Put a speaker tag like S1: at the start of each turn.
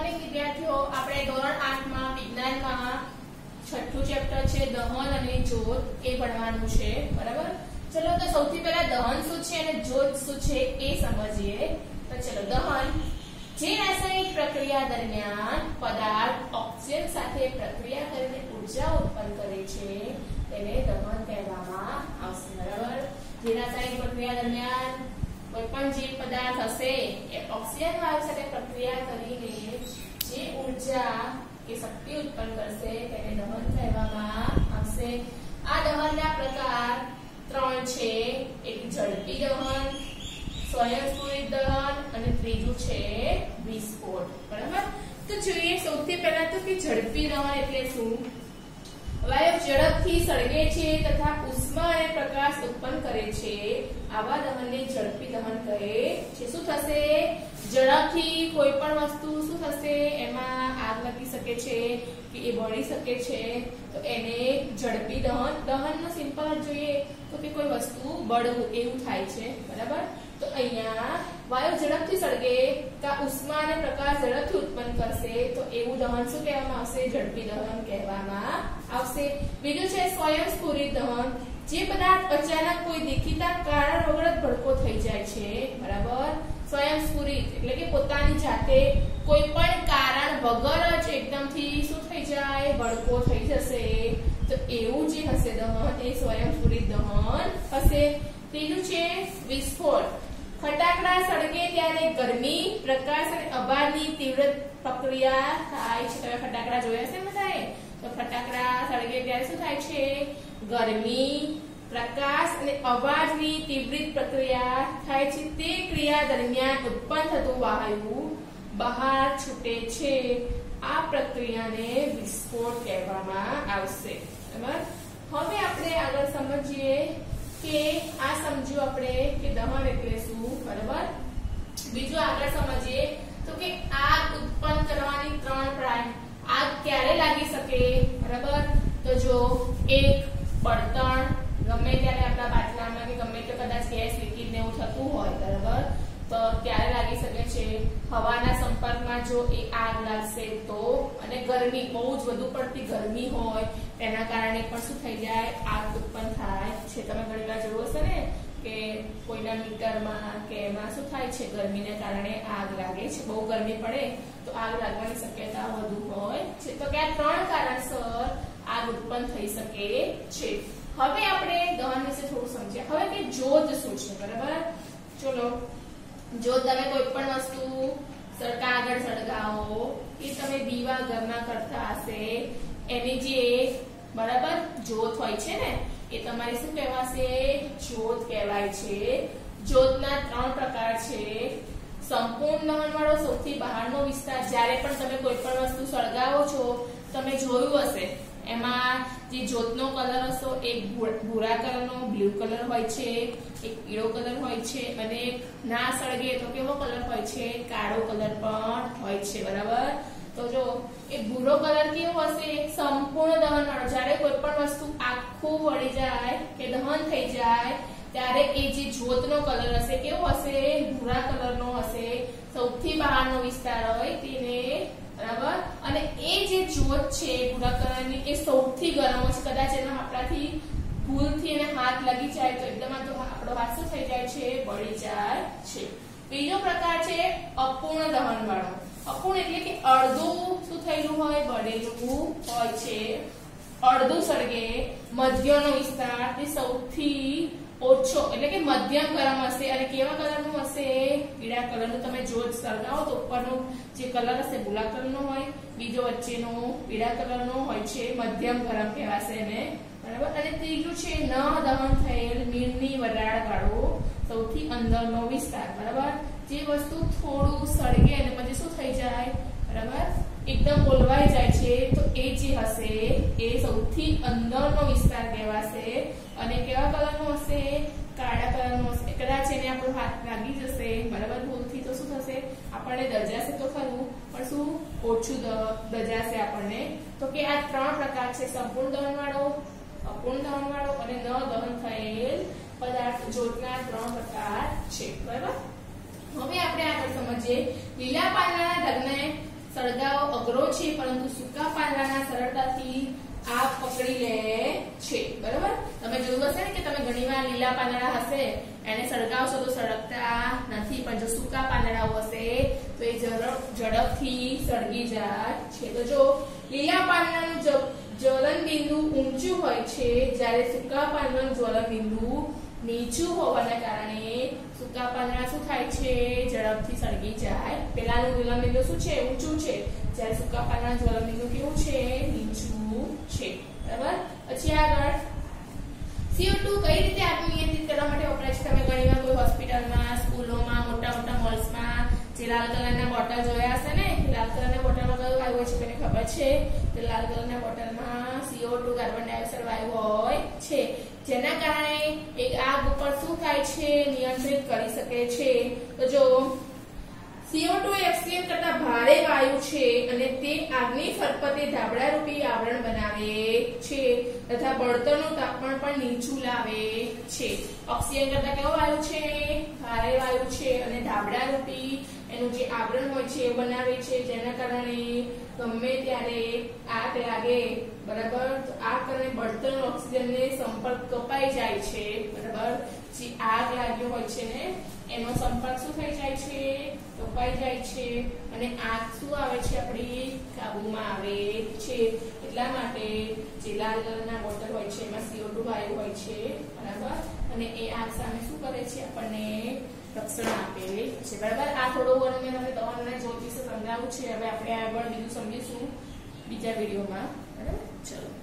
S1: Morning વિદ્યાર્થીઓ, આપણે ધોરણ 8 માં વિજ્ઞાનમાં છઠ્ઠું ચેપ્ટર છે, દહન અને જ્યોત એ ભણવાનું છે, બરાબર? ચલો, તો સૌથી પહેલા દહન શું છે અને જ્યોત શું છે એ સમજીએ. તો ચલો, દહન. જે રાસાયણિક પ્રક્રિયા દરમિયાન પદાર્થ ઓક્સિજન સાથે પ્રક્રિયા કરીને ઊર્જા ઉત્પન્ન કરે છે, તેને દહન કહેવામાં આવશે, બરાબર? જે રાસાયણિક પ્રક્રિયા દરમિયાન કોઈ પણ જે પદાર્થ હશે એ ઓક્સિજન વાયુ સાથે પ્રક્રિયા કરીને જે ઊર્જા કે શક્તિ ઉત્પન્ન કરશે તેને દહન કહેવામાં આવશે. આ દહનના પ્રકાર ત્રણ છે, એક ઝડપી દહન સ્વયંસ્ફુરિત દહન અને ત્રીજું છે વિસ્ફોટ બરાબર તો જોઈએ સૌથી પહેલા તો કે ઝડપી દહન એટલે શું? વાયુ ઝડપથી સળગે છે તથા ઉષ્મા અને પ્રકાશ ઉત્પન્ન કરે છે. આવા દહનને ઝડપી દહન કહે છે. શું થશે? ઝડપથી કોઈ પણ વસ્તુ શું થશે? એમાં આગ લાગી શકે છે કે એ બળી શકે છે? તો એને ઝડપી દહન. દહનનો સિમ્પલ જોઈએ તો કે કોઈ વસ્તુ બળવું એવું થાય છે. બરાબર? તો અહીંયા વાયુ ઝડપથી સળગે તો ઉષ્મા અને પ્રકાશ ઝડપથી ઉત્પન્ન કરશે, તો એવું દહન શું કહેવામાં આવશે? ઝડપી દહન કહેવામાં આવશે. બીજું છે સ્વયંસ્ફુરિત દહન. જે પદાર્થ અચાનક કોઈ દેખીતા કારણ વગર જ ભડકો થઈ જાય છે, બરાબર? સ્વયંસ્ફુરિત, એટલે કે પોતાની જાતે કોઈ પણ કારણ વગર જ એકદમથી શું થઈ જાય? ભડકો થઈ જશે. તો એવું જે હશે દહન, એ સ્વયંસ્ફુરિત દહન હશે. ત્રીજું છે વિસ્ફોટ. ફટાકડા સળગે ત્યારે ગરમી, પ્રકાશ અને અબારની તીવ્ર પ્રક્રિયા થાય છે. તમે ફટાકડા જોયા છે બધાએ? તો ફટાકડા સળગે ત્યારે શું થાય છે? ગરમી, પ્રકાશ અને અવાજની તીવ્ર પ્રક્રિયા થાય છે. તે ક્રિયા દરમિયાન ઉત્પન્ન થતું વાયુ બહાર છૂટે છે. આ પ્રક્રિયાને વિસ્ફોટ કહેવામાં આવશે. બરાબર હવે આપણે આગળ સમજીએ કે આ સમજ્યું આપણે કે દહન એટલે બીજું આગળ સમજીએ તો કે આગ ઉત્પન્ન કરવાની ત્રણ પ્રાય આગ ક્યારે લાગી શકે? બરાબર? તો જો એક બળતણ, ગમે ત્યારે આપણા બાટલામાં કે ગમે તે કદાચ ગેસ લીકેજ ને એવું થતું હોય, બરાબર? તો ક્યારે લાગી શકે છે? હવાના સંપર્કમાં જો એ આગ લાગશે તો? અને ગરમી બહુ જ વધુ પડતી ગરમી હોય, તેના કારણે પણ શું થઈ જાય? આગ ઉત્પન્ન થાય છે. તમે ઘણી વાર જોયું હશે ને? કે કોઈના મીટરમાં કે એમાં શું થાય છે, ગરમીને કારણે આગ લાગે છે, બહુ ગરમી પડે, તો આગ લાગવાની શક્યતા વધુ હોય છે. તો કે આ ત્રણ કારણસર આગ ઉત્પન્ન થઈ શકે છે. હવે આપણે દહન વિશે થોડું સમજીએ. હવે કે જોત શું છે, બરાબર? ચલો. જો તમે કોઈ પણ વસ્તુ સરકા આગળ સળગાવો એ તમે દીવા ઘરમાં કરતા હશે, એની જે બરાબર જોત હોય છે ને એ તમારે શું કહેવાશે? જ્યોત કહેવાય છે. જ્યોતના ત્રણ પ્રકાર છે. સંપૂર્ણ દહનવાળો સૌથી બહારનો વિસ્તાર. જ્યારે પણ તમે કોઈ પણ વસ્તુ સળગાવો છો, તમે જોયું હશે, એમાં જે જ્યોતનો કલર હશો એક ભૂરા કલરનો, બ્લુ કલર હોય છે એક પીળો કલર હોય છે, અને ના સળગે તો કેવો કલર હોય છે? કાળો કલર પણ હોય છે, બરાબર? તો જો, એ ભૂરો કલર કેવો હશે? સંપૂર્ણ દહન વાળો. જ્યારે કોઈ પણ વસ્તુ આખું વળી જાય કે દહન થઈ જાય, ત્યારે એ જે જ્યોતનો કલર હશે, કેવો હશે? ભૂરા કલરનો હશે. સૌથી બહારનો વિસ્તાર હોય તેને, બરાબર? અને એ જે જ્યોત છે ભૂરા કલરની, એ સૌથી ગરમ છે કદાચ એના આપણાથી ભૂલથી એને હાથ લાગી જાય, તો એકદમ આપણો હાથ શું થઈ જાય છે, બળી જાય છે. બીજો પ્રકાર છે, અપૂર્ણ દહન વાળો. અપૂર્ણ એટલે કે અડધું શું થયેલું હોય? બળેલું હોય છે. અડધું સળગે, મધ્યનો વિસ્તાર તે સૌથી ઓછો એટલે કે મધ્યમ ગરમ હશે અને કેવા કલરનું હશે? પીળા કલરનું. તમે જો સળગાવો તો ઉપરનો જે કલર હશે ભૂલા કલરનો હોય, બીજો વચ્ચેનો પીળા કલરનો હોય છે, મધ્યમ ગરમ કહેવાશે એને. બરાબર? અને ત્રીજું છે, ન દહન થયેલ મીણની વરાળ વાળો સૌથી અંદરનો વિસ્તાર. બરાબર? જે વસ્તુ થોડું સળગે અને પછી શું થઈ જાય? બરાબર? એકદમ ઓલવાઈ જાય છે. તો એ જે હશે, એ સૌથી અંદરનો વિસ્તાર કહેવાશે. અને કેવા કલરનો હશે? કાળા કલરનો હશે. કદાચ એને આપણો હાથ લાગી જશે. બરાબર? ભૂલથી તો શું થશે? આપણને દજાશે તો ખરું, પણ શું? ઓછું દજાશે આપણને. તો કે આ ત્રણ પ્રકાર છે. સંપૂર્ણ દહનવાળો, અપૂર્ણ દહનવાળો અને ન દહન થયેલ પદાર્થ જ્યોતના ત્રણ પ્રકાર છે. બરાબર? હવે આપણે આગળ સમજીએ. લીલા પાંદડાના ઢગને સળગાવો. અઘરો છે, પરંતુ સૂકા પાંદડાના સરળતાથી આ પકડી લે છે. બરાબર? તમે જોયું હશે ને કે તમે ઘણીવાર લીલા પાંદડા હશે, એને સળગાવશો તો સળગતા નથી. પણ જો સૂકા પાંદડાઓ હશે, તો એ ઝડપથી સળગી જાય છે. તો જો લીલા પાંદડાનું જ્વલન બિંદુ ઊંચું હોય છે, જ્યારે સૂકા પાંદડાનું જ્વલન બિંદુ નીચું હોવાના કારણે સૂકા પાંદડા શું થાય છે? ઝડપથી સળગી જાય. પેલાનું જ્વલન શું છે? ઊંચું છે. જ્યારે સૂકા પાંદડા જ્વલન કેવું છે? નીચું છે. બરાબર? પછી આગળ. CO2 કઈ રીતે આપણે નિયંત્રિત કરવા માટે વપરાય છે? તમે ઘણીવાર કોઈ હોસ્પિટલમાં, સ્કૂલોમાં મોટા મોટા મોલ્સમાં, જે લાલ કલરના બોટલ જોયા હશે ને એ લાલ કલરના બોટલમાં કયું વાયુ હોય છે કોઈને ખબર છે? તો લાલ કલરના બોટલમાં CO2 કાર્બન ડાયોક્સાઇડ વાયુ હોય છે. જેના કારણે એક આગ ઉપર શું થાય છે, નિયંત્રિત કરી શકે છે? તો જો CO2 HCl કરતા ભારે વાયુ છે અને તે આગની ફરફતે ધાબળારૂપી આવરણ બનાવે છે તથા બળતણનું તાપમાન પણ નીચું લાવે છે. ઓક્સિજન કરતા કેવો વાયુ છે? ભારે વાયુ છે અને ધાબળારૂપી એનું જે આવરણ હોય છે એ બનાવે છે. જેના કારણે ગમે ત્યારે આગ લાગે, બરાબર? તો આગ કારણે બળતણ ઓક્સિજનને સંપર્ક કપાઈ જાય છે. બરાબર? જે આગ લાગ્યો હોય છે ને એનો સંપર્ક શું થઈ જાય છે? કપાઈ જાય છે? અને આગ શું આવે છે? આપણી કાબુમાં આવે છે. એટલા માટે જે લાલ કલરના બોટલ હોય છે, એમાં CO2 વાયુ હોય છે, બરાબર? અને એ આગ સામે શું કરે છે? આપણને રક્ષણ આપે છે. બરાબર? આ થોડો ઘણું મેં તમને દવાના જ્યોત વિશે સમજાવું છે. હવે આપણે આગળ બીજું સમજીશું બીજા વિડીયોમાં. બરાબર? ચલો.